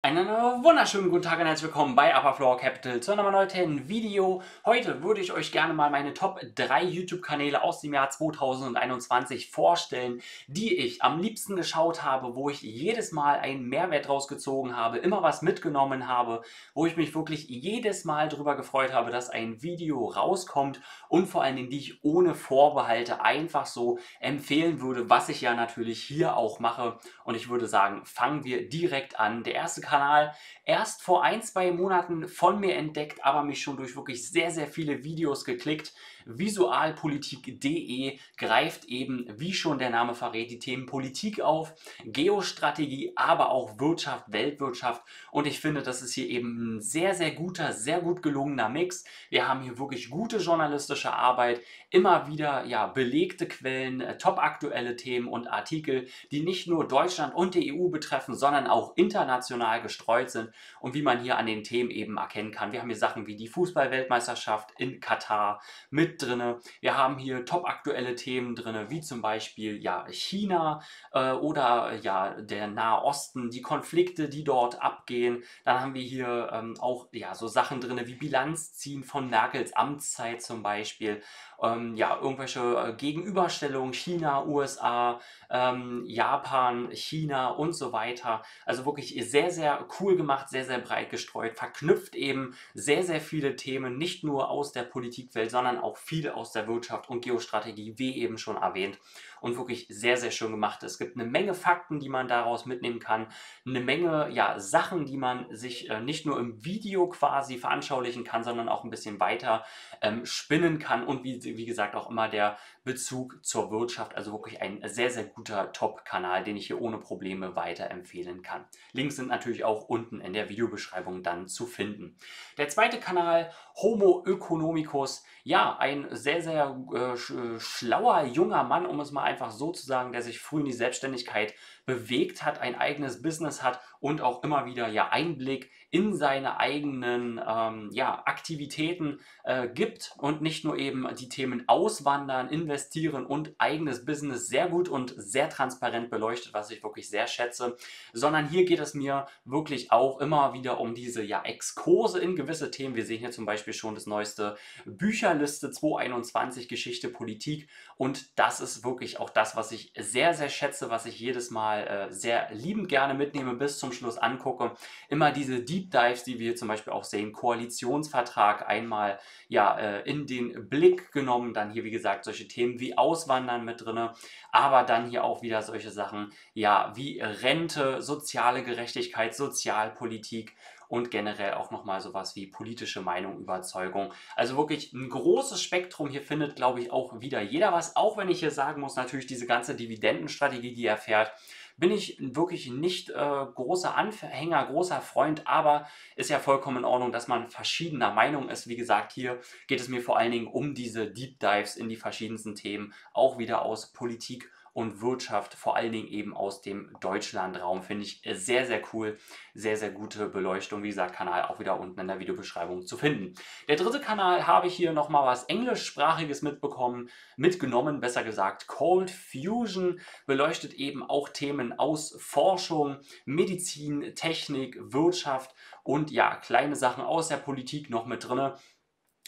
Einen wunderschönen guten Tag und herzlich willkommen bei Upper Floor Capital zu einem neuen Video. Heute würde ich euch gerne mal meine Top 3 YouTube-Kanäle aus dem Jahr 2021 vorstellen, die ich am liebsten geschaut habe, wo ich jedes Mal einen Mehrwert rausgezogen habe, immer was mitgenommen habe, wo ich mich wirklich jedes Mal darüber gefreut habe, dass ein Video rauskommt und vor allen Dingen, die ich ohne Vorbehalte einfach so empfehlen würde, was ich ja natürlich hier auch mache. Und ich würde sagen, fangen wir direkt an. Der erste Kanal erst vor ein, zwei Monaten von mir entdeckt, aber mich schon durch wirklich sehr, sehr viele Videos geklickt. Visualpolitik.de greift eben, wie schon der Name verrät, die Themen Politik auf, Geostrategie, aber auch Wirtschaft, Weltwirtschaft. Und ich finde, das ist hier eben ein sehr, sehr guter, sehr gut gelungener Mix. Wir haben hier wirklich gute journalistische Arbeit, immer wieder ja, belegte Quellen, äh, topaktuelle Themen und Artikel, die nicht nur Deutschland und die EU betreffen, sondern auch international gestreut sind und wie man hier an den Themen eben erkennen kann. Wir haben hier Sachen wie die Fußballweltmeisterschaft in Katar mit drin. Wir haben hier top aktuelle Themen drin, wie zum Beispiel ja, China äh, oder ja, der Nahe Osten, die Konflikte, die dort abgehen. Dann haben wir hier ähm, auch ja, so Sachen drin wie Bilanz ziehen von Merkels Amtszeit zum Beispiel ähm, ja, irgendwelche äh, Gegenüberstellungen, China, USA, ähm, Japan, China und so weiter. Also wirklich sehr, sehr cool gemacht, sehr, sehr breit gestreut, verknüpft eben sehr, sehr viele Themen, nicht nur aus der Politikwelt, sondern auch viel aus der Wirtschaft und Geostrategie, wie eben schon erwähnt und wirklich sehr, sehr schön gemacht. Es gibt eine Menge Fakten, die man daraus mitnehmen kann, eine Menge ja, Sachen, die man sich äh, nicht nur im Video quasi veranschaulichen kann, sondern auch ein bisschen weiter ähm, spinnen kann und wie, wie gesagt auch immer der Bezug zur Wirtschaft. Also wirklich ein sehr, sehr guter Top-Kanal, den ich hier ohne Probleme weiterempfehlen kann. Links sind natürlich auch unten in der Videobeschreibung dann zu finden. Der zweite Kanal, Homo Ökonomicus, ja, ein sehr, sehr äh, schlauer junger Mann, um es mal einfach so zu sagen, der sich früh in die Selbstständigkeit bewegt hat, ein eigenes Business hat und auch immer wieder ja Einblick in seine eigenen ähm, ja, Aktivitäten äh, gibt und nicht nur eben die Themen Auswandern, Investieren und eigenes Business sehr gut und sehr transparent beleuchtet, was ich wirklich sehr schätze, sondern hier geht es mir wirklich auch immer wieder um diese ja, Exkurse in gewisse Themen. Wir sehen hier zum Beispiel schon das neueste Bücherliste 2021 Geschichte, Politik und das ist wirklich auch das, was ich sehr, sehr schätze, was ich jedes Mal äh, sehr liebend gerne mitnehme, bis zum Schluss angucke. Immer diese Deep Dives, die wir zum Beispiel auch sehen, Koalitionsvertrag einmal ja äh, in den Blick genommen, dann hier wie gesagt solche Themen wie Auswandern mit drin, aber dann hier auch wieder solche Sachen, ja, wie Rente, soziale Gerechtigkeit, Sozialpolitik und generell auch nochmal sowas wie politische Meinung, Überzeugung. Also wirklich ein großes Spektrum. Hier findet, glaube ich, auch wieder jeder was. Auch wenn ich hier sagen muss, natürlich diese ganze Dividendenstrategie, die er fährt, bin ich wirklich nicht äh, großer Anhänger, großer Freund, aber ist ja vollkommen in Ordnung, dass man verschiedener Meinung ist. Wie gesagt, hier geht es mir vor allen Dingen um diese Deep Dives in die verschiedensten Themen, auch wieder aus Politik und Wirtschaft, vor allen Dingen eben aus dem Deutschlandraum. Finde ich sehr, sehr cool. Sehr, sehr gute Beleuchtung. Wie gesagt, Kanal auch wieder unten in der Videobeschreibung zu finden. Der dritte Kanal habe ich hier nochmal was englischsprachiges mitbekommen, mitgenommen, besser gesagt. Cold Fusion beleuchtet eben auch Themen aus Forschung, Medizin, Technik, Wirtschaft und ja, kleine Sachen aus der Politik noch mit drin.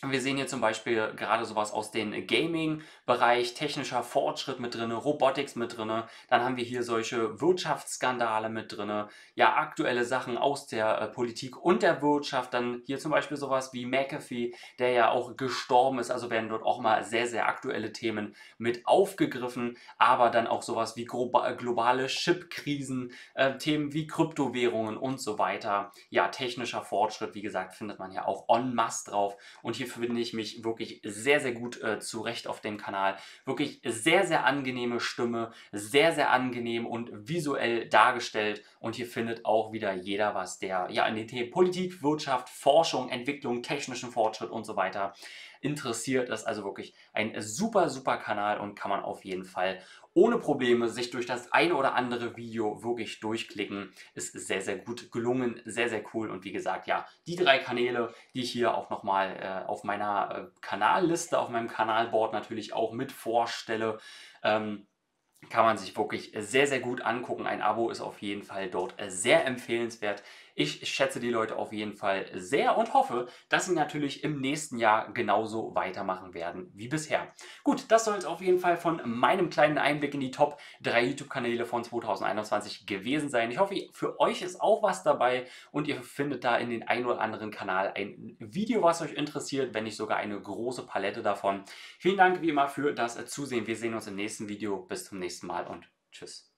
Wir sehen hier zum Beispiel gerade sowas aus dem Gaming-Bereich, technischer Fortschritt mit drin, Robotics mit drin. Dann haben wir hier solche Wirtschaftsskandale mit drin, ja, aktuelle Sachen aus der äh, Politik und der Wirtschaft. Dann hier zum Beispiel sowas wie McAfee, der ja auch gestorben ist. Also werden dort auch mal sehr, sehr aktuelle Themen mit aufgegriffen. Aber dann auch sowas wie globale Chip-Krisen, äh, Themen wie Kryptowährungen und so weiter. Ja, technischer Fortschritt, wie gesagt, findet man ja auch en masse drauf. Und hier finde ich mich wirklich sehr, sehr gut äh, zurecht auf dem Kanal. Wirklich sehr, sehr angenehme Stimme, sehr, sehr angenehm und visuell dargestellt. Und hier findet auch wieder jeder was, der ja in den Themen Politik, Wirtschaft, Forschung, Entwicklung, technischen Fortschritt und so weiter interessiert ist. Also wirklich ein super, super Kanal und kann man auf jeden Fall ohne Probleme sich durch das eine oder andere Video wirklich durchklicken. Ist sehr, sehr gut gelungen, sehr, sehr cool. Und wie gesagt, ja, die drei Kanäle, die ich hier auch nochmal äh, auf meiner äh, Kanalliste, auf meinem Kanalboard natürlich auch mit vorstelle, ähm, kann man sich wirklich sehr, sehr gut angucken. Ein Abo ist auf jeden Fall dort sehr empfehlenswert. Ich schätze die Leute auf jeden Fall sehr und hoffe, dass sie natürlich im nächsten Jahr genauso weitermachen werden wie bisher. Gut, das soll es auf jeden Fall von meinem kleinen Einblick in die Top 3 YouTube-Kanäle von 2021 gewesen sein. Ich hoffe, für euch ist auch was dabei und ihr findet da in den ein oder anderen Kanal ein Video, was euch interessiert, wenn nicht sogar eine große Palette davon. Vielen Dank wie immer für das Zusehen. Wir sehen uns im nächsten Video. Bis zum nächsten Mal und tschüss.